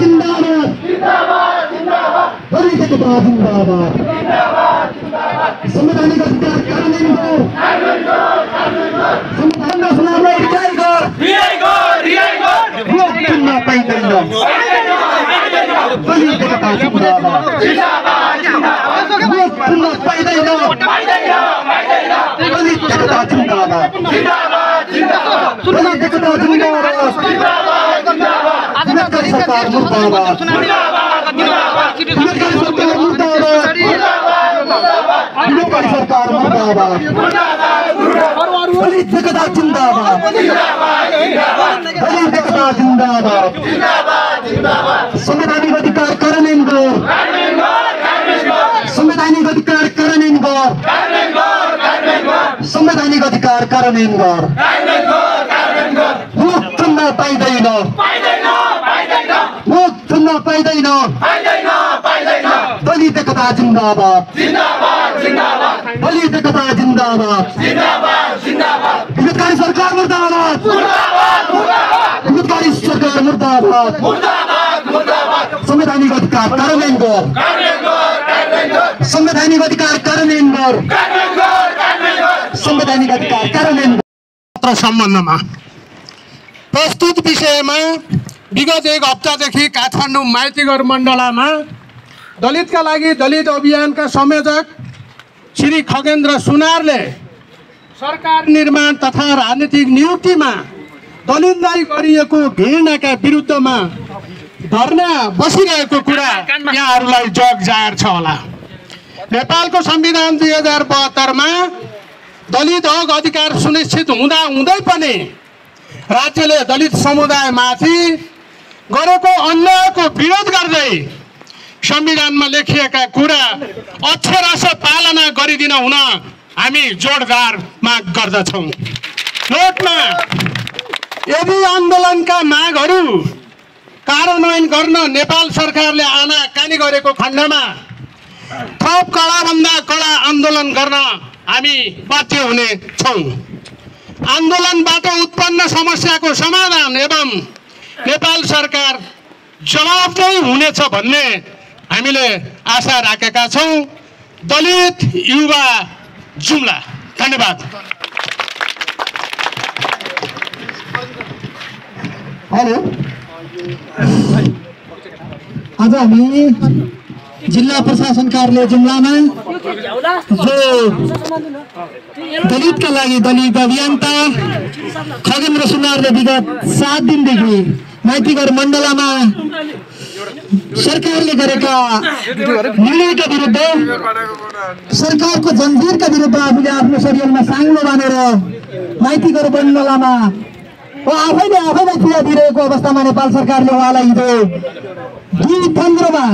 जिंदाबाद। दलित एकता जिंदाबाद। संवैधानिक अधिकार कार्यान्वयनको संविधानका चुनावलाई रियाई गर भोट दिन पाइँदैन दलित एकता जिंदाबाद। भोट दिन पाइँदैन दलित एकता जिंदाबाद दलित एकता जिंदाबाद। अम्बेडकरी सरकार मुर्दाबाद अम्बेडकरी सरकार मुर्दाबाद मुर्दाबाद जिंदाबाद। जिंदाबाद। संवैधानिक अधिकार कार्यान्वयन संवैधानिक अधिकार कार्यान्वयन संवैधानिक अधिकार कार्यान्वयन गर पाइँदैन पाइँदैन दलित एकता जिन्दाबाद। दलित एकता जिन्दाबाद। हिन्दुत्कारी सरकार मुर्दाबाद। हिन्दुत्कारी सरकार मुर्दाबाद। संवैधानिक अधिकार कार्यान्वयन गर संवैधानिक अधिकार कार्यान्वयन गर संवैधानिक अधिकार कार्यान्वयन गर सम्बन्धमा प्रस्तुत विषयमा विगत एक हप्तादेखि काठमाडौँ माइतीघर मण्डलामा दलितका लागि दलित अभियानका संयोजक श्री खगेन्द्र सुनारले सरकार निर्माण तथा राजनीतिक नियुक्तिमा दलितलाई गरिएको घृणाका विरुद्धमा धर्ना बसिरहेको कुरा यहाँहरूलाई जग जाहेर छ होला। नेपालको संविधान दुई हजार बहत्तरमा दलित हक अधिकार सुनिश्चित हुँदा हुँदै पनि राज्यले दलित समुदायमाथि गरेको अन्यायको विरोध गर्दै संविधानमा लेखिएका कुरा अक्षरश पालना गरिदिन हुन हामी जोडदार माग गर्दछौँ। नोटमा यदि आन्दोलनका मागहरू कार्यान्वयन गर्न नेपाल सरकारले आनाकानी गरेको खण्डमा थप कडाभन्दा कडा आन्दोलन गर्न हामी बाध्य हुने छौँ आन्दोलनबाट उत्पन्न समस्याको समाधान एवं नेपाल सरकार जवाबदेही हुनेछ भन्ने हामीले आशा राखेका छौँ। दलित युवा जुम्ला धन्यवाद। हेलो। आज हामी जिल्ला प्रशासन कार्यालय जुम्लामा जो दलितका लागि दलित अभियन्ता खगेन्द्र सुनारले विगत सात दिनदेखि माइतीघर मण्डलामा सरकारले गरेका निर्णयका विरुद्ध सरकारको जन्जिरका विरुद्ध आफूले आफ्नो शरीरमा साङ्लो बाँधेर माइतीघर मण्डलामा ऊ आफैले आफैलाई पीडा दिइरहेको अवस्थामा नेपाल सरकारले उहाँलाई हिजो दुई पन्ध्रमा